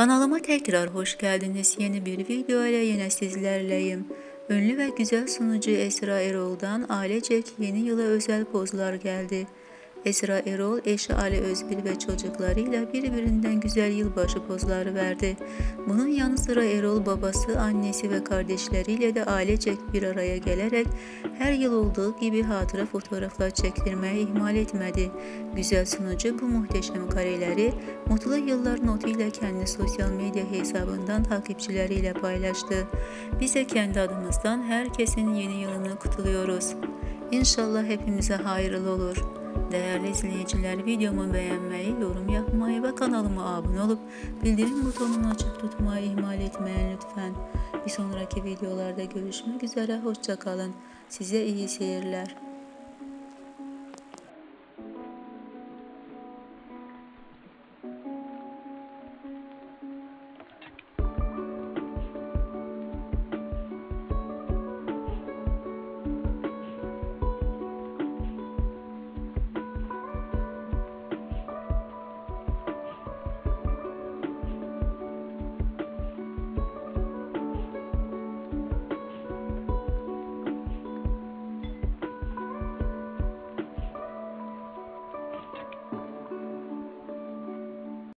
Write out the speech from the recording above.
Kanalıma tekrar hoş geldiniz. Yeni bir video ile yine sizlerleyim. Ünlü ve güzel sunucu Esra Erol'dan ailecek yeni yıla özel pozlar geldi. Esra Erol, eşi Ali Özbil ve çocuklarıyla birbirinden güzel yılbaşı pozları verdi. Bunun yanı sıra Erol babası, annesi ve kardeşleriyle de ailecek bir araya gelerek her yıl olduğu gibi hatıra fotoğraflar çektirmeyi ihmal etmedi. Güzel sunucu bu muhteşem kareleri mutlu yıllar notuyla kendi sosyal medya hesabından takipçileriyle paylaştı. Biz de kendi adımızdan herkesin yeni yılını kutluyoruz. İnşallah hepimize hayırlı olur. Dəyərli izləyicilər, videomu bəyənməyi, yorum yapmayı və kanalıma abunə olub bildirim butonunu açıq tutmayı ihmal etməyin lütfən. Bir sonraki videolarda görüşmək üzrə, hoşça qalın. Sizə iyi seyirlər.